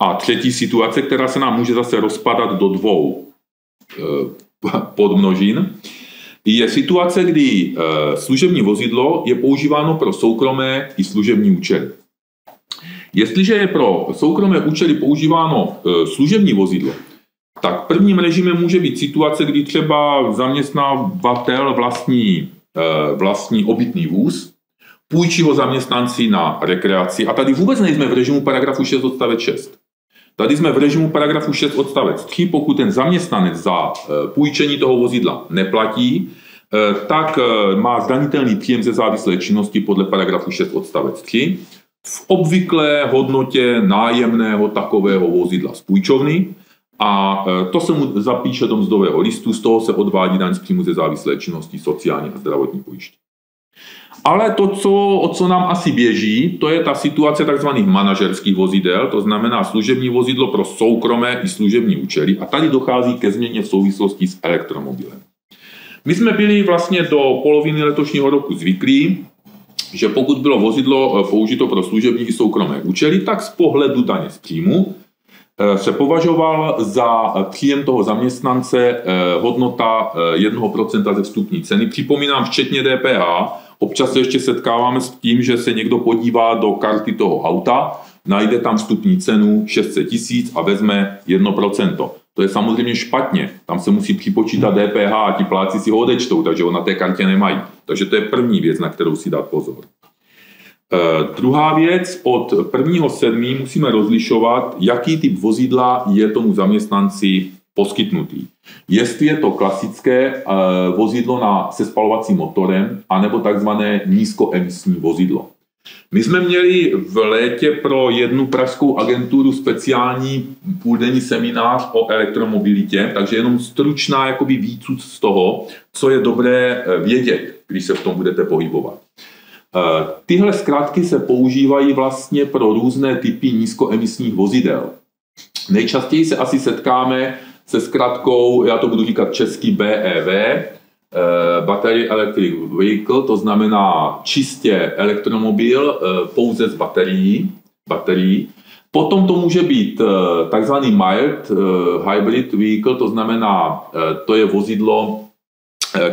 A třetí situace, která se nám může zase rozpadat do dvou eh, podmnožin, je situace, kdy eh, služební vozidlo je používáno pro soukromé i služební účely. Jestliže je pro soukromé účely používáno eh, služební vozidlo, tak prvním režimem může být situace, kdy třeba zaměstnavatel vlastní, vlastní obytný vůz, půjčí ho zaměstnanci na rekreaci a tady vůbec nejsme v režimu paragrafu 6 odstavec 6. Tady jsme v režimu paragrafu 6 odstavec 3, pokud ten zaměstnanec za eh, půjčení toho vozidla neplatí, eh, tak eh, má zdanitelný příjem ze závislé činnosti podle paragrafu 6 odstavec 3 v obvyklé hodnotě nájemného takového vozidla z půjčovny. A to se mu zapíše do mzdového listu, z toho se odvádí daň z příjmu ze závislé činnosti sociální a zdravotní pojištění. Ale to, co, o co nám asi běží, to je ta situace tzv. manažerských vozidel, to znamená služební vozidlo pro soukromé i služební účely. A tady dochází ke změně v souvislosti s elektromobilem. My jsme byli vlastně do poloviny letošního roku zvyklí, že pokud bylo vozidlo eh, použito pro služební i soukromé účely, tak z pohledu daně z příjmu eh, se považoval za příjem toho zaměstnance eh, hodnota 1% ze vstupní ceny. Připomínám, včetně DPH, Občas se ještě setkáváme s tím, že se někdo podívá do karty toho auta, najde tam vstupní cenu 600 tisíc a vezme 1%. To je samozřejmě špatně. Tam se musí připočítat DPH a ti pláci si ho odečtou, takže ho na té kartě nemají. Takže to je první věc, na kterou si dát pozor. Uh, druhá věc, od 1.7. musíme rozlišovat, jaký typ vozidla je tomu zaměstnanci poskytnutý. Jestli je to klasické uh, vozidlo na, se spalovacím motorem, anebo takzvané nízkoemisní vozidlo. My jsme měli v létě pro jednu pražskou agenturu speciální půldenní seminář o elektromobilitě, takže jenom stručná jakoby výcud z toho, co je dobré eh, vědět, když se v tom budete pohybovat. Eh, tyhle zkrátky se používají vlastně pro různé typy nízkoemisních vozidel. Nejčastěji se asi setkáme se zkratkou, já to budu říkat český BEV, eh, Battery Electric Vehicle, to znamená čistě elektromobil eh, pouze z baterií, baterií. Potom to může být eh, takzvaný mild hybrid vehicle, to znamená, to je vozidlo,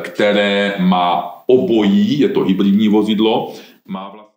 které má obojí, je to hybridní vozidlo, má vlastně